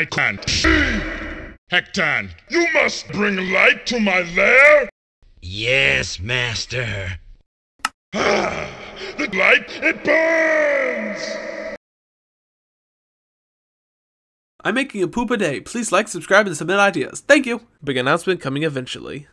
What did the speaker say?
I can't. Hektan, you must bring light to my lair. Yes, master. Ah, the light, it burns! I'm making a poop a day. Please like, subscribe, and submit ideas. Thank you. Big announcement coming eventually.